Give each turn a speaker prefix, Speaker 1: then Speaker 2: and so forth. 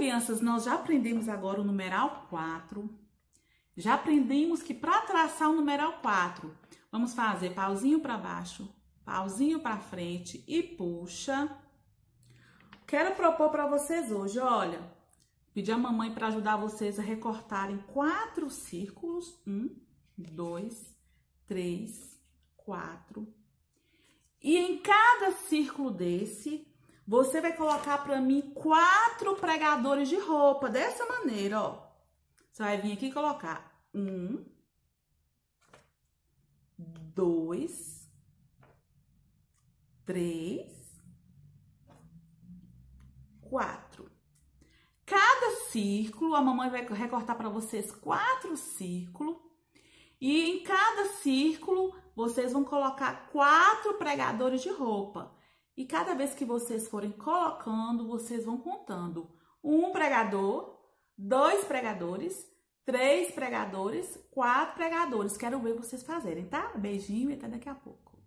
Speaker 1: crianças, nós já aprendemos agora o numeral 4. Já aprendemos que para traçar o numeral 4, vamos fazer pauzinho para baixo, pauzinho para frente e puxa. Quero propor para vocês hoje, olha, pedir a mamãe para ajudar vocês a recortarem quatro círculos. Um, dois, três, quatro. E em cada círculo desse, você vai colocar para mim quatro pregadores de roupa, dessa maneira, ó. Você vai vir aqui e colocar um, dois, três, quatro. Cada círculo, a mamãe vai recortar para vocês quatro círculos. E em cada círculo, vocês vão colocar quatro pregadores de roupa. E cada vez que vocês forem colocando, vocês vão contando. Um pregador, dois pregadores, três pregadores, quatro pregadores. Quero ver vocês fazerem, tá? Beijinho e até daqui a pouco.